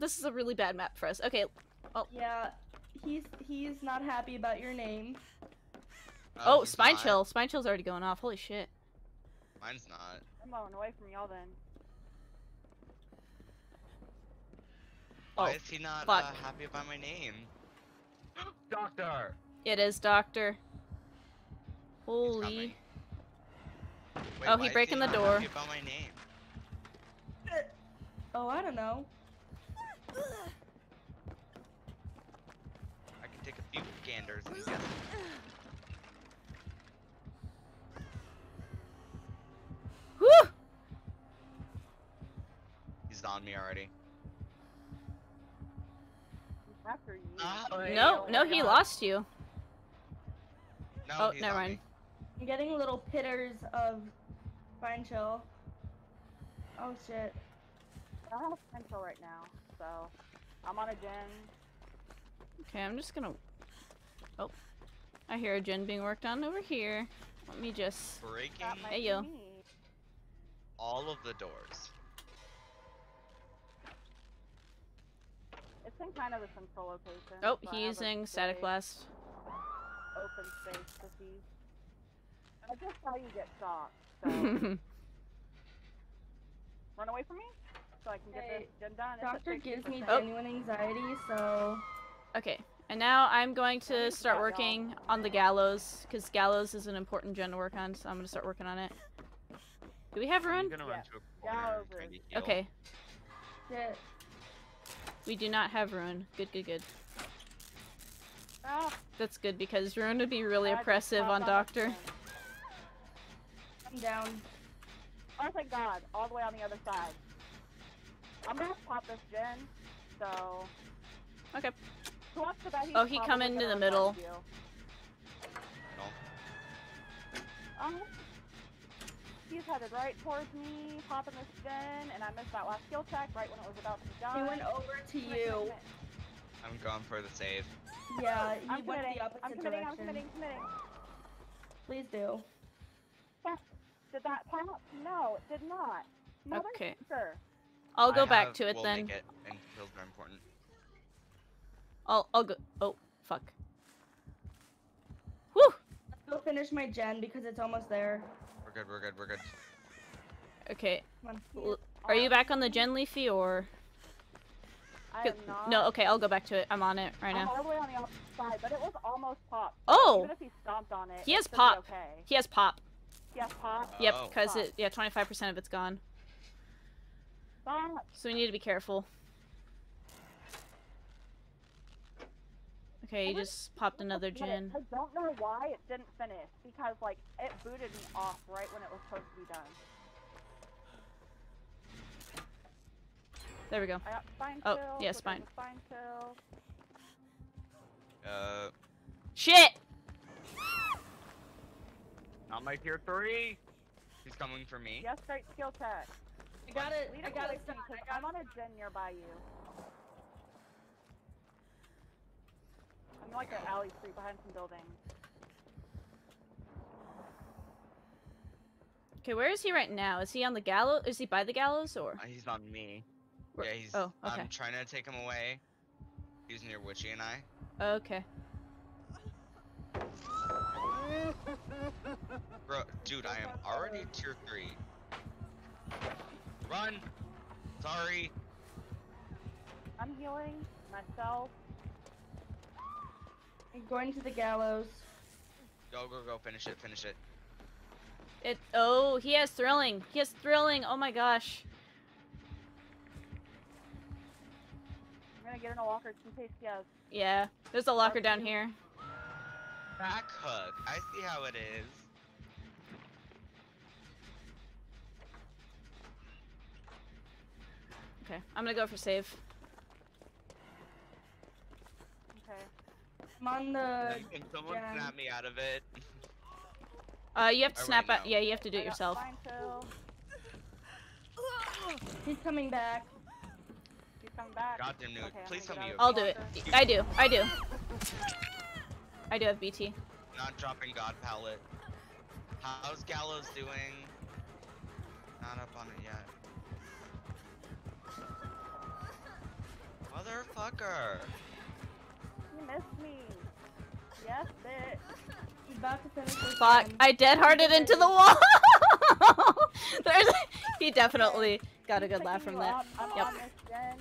this is a really bad map for us. Okay. Oh. Yeah, he's he's not happy about your name. Oh, he's spine not. chill. Spine chill's already going off. Holy shit. Mine's not. I'm going away from y'all then. Why Oh, is he not uh, happy about my name? Doctor. It is Doctor. Holy. Wait, Oh, why he is breaking the door. About my name. Oh, I don't know. I can take a few ganders and guess. Whew! He's on me already. After you. Ah, No, no, he lost you. No, Oh, never mind. me. I'm getting little pitters of spine chill. Oh shit. I don't have potential right now, so I'm on a gen. Okay, I'm just gonna. Oh, I hear a gen being worked on over here. Let me just. Breaking Hey, yo. me. all of the doors. It's in kind of a central location. Oh, so he's using static blast. Open space to see. I just saw you get shot, so run away from me so I can get Hey, this done. Doctor gives me Oh. genuine anxiety, so okay, and now I'm going to start working on the gallows because gallows is an important gen to work on. So I'm gonna start working on it. Do we have I'm ruin? gonna Yeah. run to a corner Gallows and try is- to heal. Okay, shit. we do not have ruin. Good, good, good. Ah, That's good because ruin would be really I oppressive on Doctor. gen. I'm down. Oh thank God! All the way on the other side. I'm gonna pop this gen. So. Okay. Who wants to bet he's Oh, he come into the middle. revive? No. Um, he's headed right towards me, popping this gen, and I missed that last skill check right when it was about to be done. He went over to Commit, you. I'm going for the save. Yeah, commit. he I'm went committing. the opposite I'm committing. I'm direction. committing. Committing. Please do. Did that pop? No, it did not. Okay. Motherfucker. I'll go I back have- to it we'll then. Make it, and kills are important. I'll I'll go. Oh fuck. Whew. Let's go finish my gen because it's almost there. We're good. We're good. We're good. Okay. Come on. L- Are you back on the gen leafy or? I am not. No. Okay. I'll go back to it. I'm on it right I'm now. all the way on the opposite side, but it was almost popped. so Oh! Even if he stomped on it, He has pop. Okay. He has pop. He has pop. Yep. Oh. Because Pop. it yeah 25% of it's gone. Stop. So we need to be careful. Okay, he What? just popped another gen. I don't know why it didn't finish because like it booted me off right when it was supposed to be done. There we go. I got spine Oh, chill. yeah, which is spine. Spine chill. Uh, Shit! not my tier three. He's coming for me. Yes, great skill check. I got it. I us got away it from done. me, I 'cause got I'm on a gen nearby you. I'm like an alley street behind some buildings. Okay, where is he right now? Is he on the gallows? Is he by the gallows or? Uh, he's on me. Where- Yeah, he's. oh, okay. I'm trying to take him away. He's near Witchy and I. Okay. Bro, dude, I am already tier three. Run! Sorry. I'm healing myself. I'm going to the gallows. Go, go, go. Finish it. Finish it. It. Oh, he has thrilling. He has thrilling. Oh my gosh. I'm gonna get in a locker just in case he has. Yeah. There's a locker down here. Back hook. I see how it is. Okay, I'm gonna go for save. Okay. I'm on the. Can someone yeah. snap me out of it? Uh, you have to Or snap out. no. Yeah, you have to do I it got yourself. Spine chill. He's coming back. He's coming back. Goddamn nude. Okay, I'm Please tell gonna me get you out I'll do it. I do. I do. I do have BT. Not dropping God pallet. How's Gallows doing? Not up on it yet. Motherfucker! You missed me. Yes, bitch. He's about to finish this Fuck! one. I dead harded into the wall. There's. He definitely got a good laugh from that. I'm Yep. on this gen.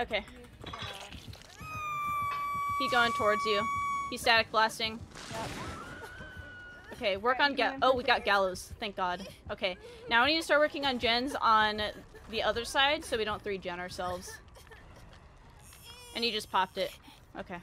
Okay, he going towards you. He's static blasting. Yep. Okay, work Alright, on ga- Oh, we got gallows. Thank God. Okay, now we need to start working on gens on the other side so we don't three gen ourselves. And he just popped it. Okay.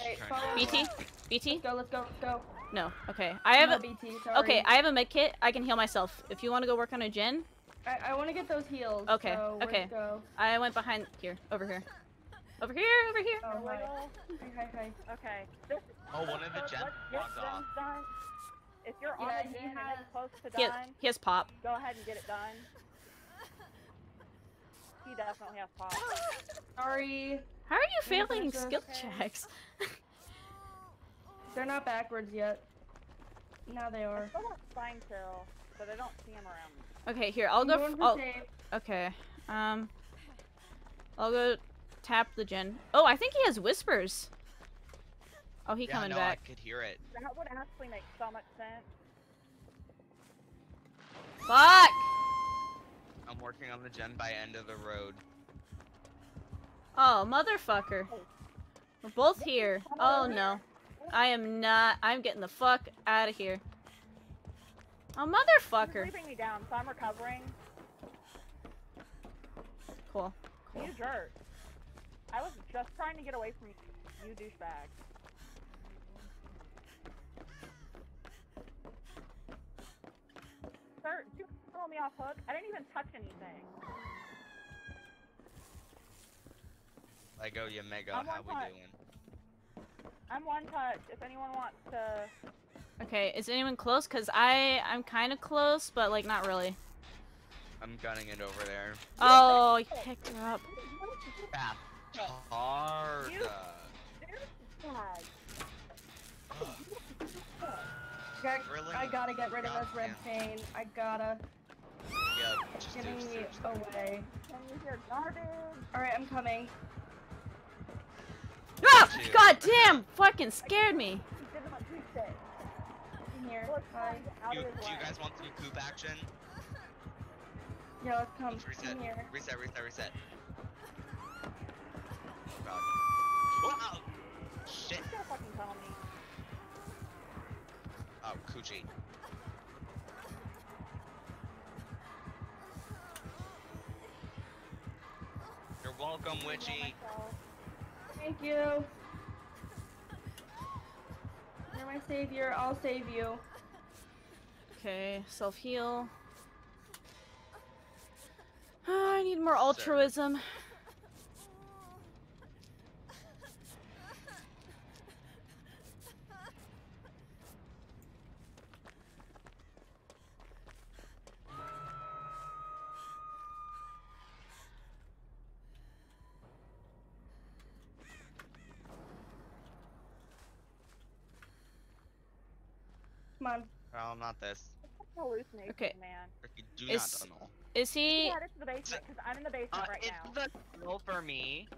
Alright, Trying follow to- me. BT? BT? Let's go, let's go, let's go. No. Okay. I have No, a. BT, sorry. Okay, I have a med kit. I can heal myself. If you want to go work on a gen, I, I want to get those heals. Okay, So okay. Go? I went behind here. Over here. Over here. Over here. Oh, hi. Little- Hi, hi, hi. Okay. Oh, one of the let's gens get off. Gens. If you're on Yeah, a he gen and it's close to He has, done, he has pop. go ahead and get it done. He definitely has pop. Sorry. How are you failing skill okay. checks? They're not backwards yet. Now they I are. still want spine chill, but I don't see him around. me. Okay, here. I'll I'm go. for I'll, okay. Um. I'll go tap the gen. Oh, I think he has whispers. Oh, he yeah, coming no, back. I could hear it. That would actually make so much sense. Fuck! I'm working on the gen by end of the road. Oh, motherfucker. We're both here. Oh no. I am not. I'm getting the fuck out of here. Oh, He's motherfucker. leaving me down, so I'm recovering. Cool. Cool. You jerk. I was just trying to get away from you, you douchebag. Sir, did you throw me off hook? I didn't even touch anything. Lego, you mega, I'm how we fire. doing? I'm one touch. If anyone wants to, Okay, is anyone close? Cause I I'm kind of close, but like not really. I'm gunning it over there. Oh, you picked her up. Fast. Hard. You- douchebag. Got- Really? I gotta get rid of this red Goddamn. paint. I gotta. Yeah, just do Getting it, me do it, do it. away. Can you hear garbage? Alright, I'm coming. Ah! Cheers. God damn! Fucking scared me. He did him a two stick. I'm here. Let's Hi. try and get out You, do you guys want to do coop action? Yeah, let's come. Let's reset. I'm here. Reset, reset, reset. Oh god. Wow! Shit. He's gonna fucking tell me. Oh, coochie. You're welcome, Witchy. Thank you. You're my savior. I'll save you. Okay, self heal. Ah, I need more altruism. Come on. Well, not this. Hallucination, Okay. man. Ricky, do Is- not tunnel. Is He he? headed to the basement because I'm in the basement Uh, right it's now. the kill for me.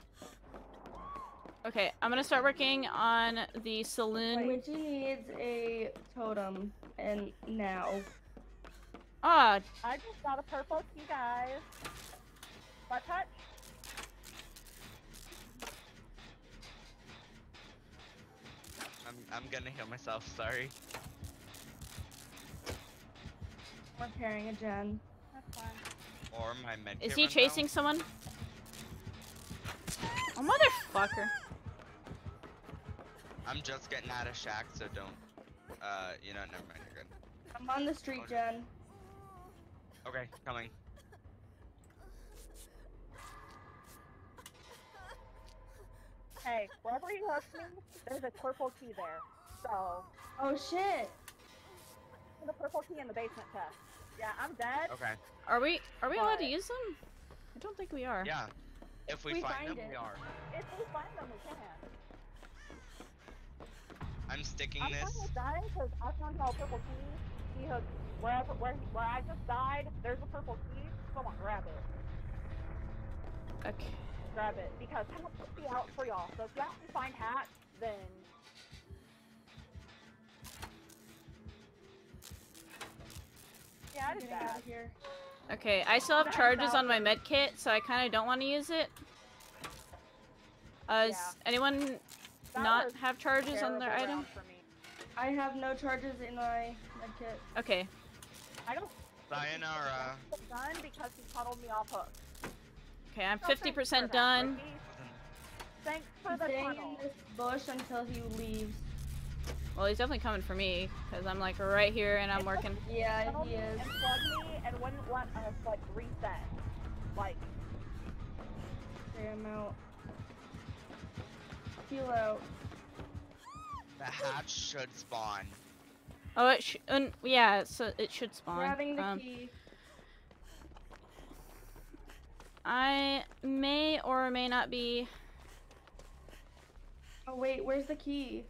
Okay, I'm gonna start working on the saloon. Witchy needs a totem, and now. Ah, I just got a purple key, guys. Butt touch? I'm, I'm gonna heal myself, sorry. I'm repairing a gen. That's fine. Or my med is he chasing out. someone? Oh, motherfucker. I'm just getting out of shack, so don't. Uh, you know, never mind, you're good. I'm on the street Okay. gen. Okay, coming. Hey, wherever he hooks me, there's a purple key there. So, Oh shit! The purple key in the basement chest. Yeah, I'm dead. Okay. Are we? Are we allowed to use them? I don't think we are. Yeah. If we, We find, find them, it. we are. If we find them, we can. I'm sticking I'm this. fine with dying because I found out purple key. Because wherever where where I just died, there's a purple key. Someone grab it. Okay. Grab it because Hat will be out for y'all. So if you have to find Hat, then yeah, I did Getting out of here. Okay, I still have charges on my med kit, so I kind of don't want to use it. Uh, does Yeah. anyone That not have charges on their item? round for me. I have no charges in my medkit. Okay. I don't. Sayonara. Done because he cuddled me off hook. Okay, I'm 50% done. Thanks for He's the staying in this bush until he leaves. Well, he's definitely coming for me, because I'm like right here and I'm working. Yeah, he is. and plugged me and wouldn't let us like reset. Like Okay, I'm out. Heal out. The hatch should spawn. Oh, it sh- un- yeah, so it should spawn. Grabbing the Um, key. I may or may not be. Oh wait, where's the key?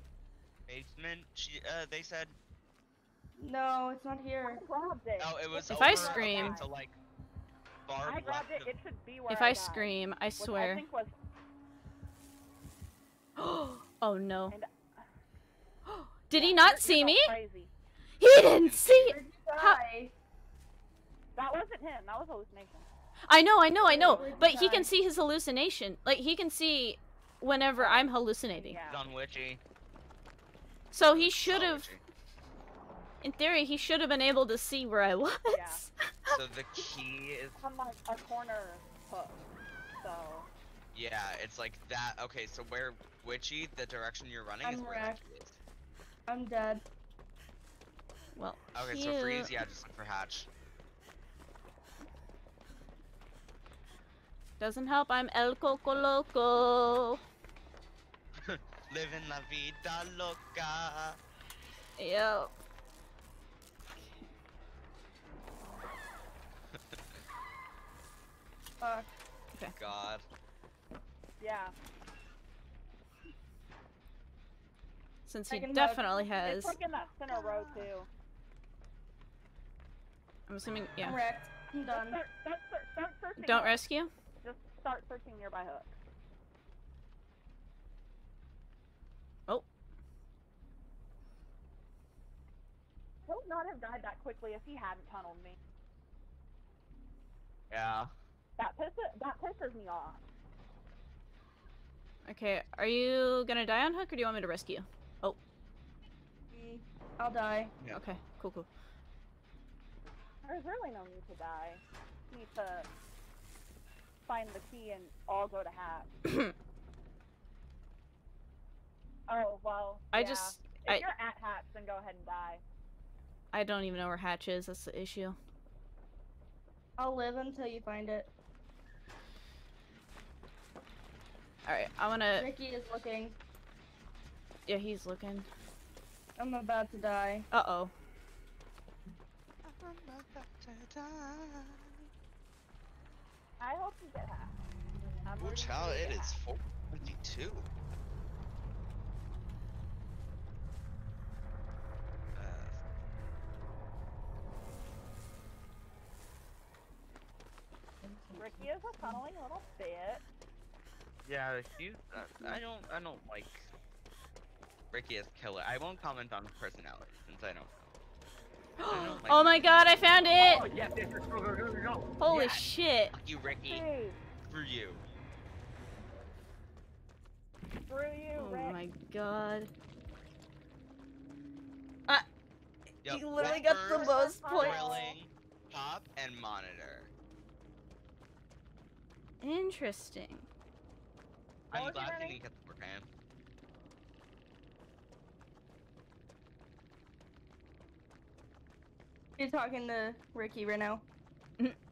Basement. She. Uh. They said. No, it's not here. I grabbed it. Oh, it was. If over, I scream- So like. Barb I grabbed it. the- It should be where If I, I scream, I which I swear. think was oh no. And- Did he not see me? Crazy. He didn't see it. How- That wasn't him. That was hallucination. I know, I know, I know. But he can see his hallucination. Like he can see whenever I'm hallucinating. Yeah. He's on witchy. So he should have, in theory, he should have been able to see where I was. Yeah. So the key is. From like a corner hook. So Yeah, it's like that. Okay, so where witchy, the direction you're running is I'm where that wrecked. key is. I'm dead. well, Okay, Cute. so freeze. Yeah, just look for hatch. doesn't help. I'm El Coco Loco. Living la vida loca. Yep. Fuck. Okay. God. yeah. Since he Second bug. definitely has. It's like in that center row too. I'm assuming, I'm yeah. wrecked. I'm done. Start, start, start, start searching Don't rescue. Just start searching nearby hook. Would not have died that quickly if he hadn't tunneled me. Yeah. That pisses that pisses me off. Okay, are you gonna die on hook or do you want me to rescue? Oh. I'll die. Yeah. Okay, cool, cool. There's really no need to die. You need to find the key and all go to hat. Oh well. I yeah. just, If I, you're at hats, then go ahead and die. I don't even know where Hatch is. That's the issue. I'll live until you find it. All right, I wanna. Ricky is looking. Yeah, he's looking. I'm about to die. Uh oh. I hope you get hat. I'm Ooh, rooting for child, you it to is get hat. 422. Ricky is a funneling little bit. yeah, he's. Uh, I don't. I don't like. Ricky is killer. I won't comment on his personality since I don't know. I don't like oh my god, I found it! Oh, yes, yes, yes, go, go, go, go, go. Holy Yes. shit. Fuck you, Ricky. Hey, For you. screw you, Oh Rick. my god. Yep. You literally got the most points. Thrilling, pop, and monitor. Interesting. I'm glad name? he didn't get the program. You're talking to Ricky right now.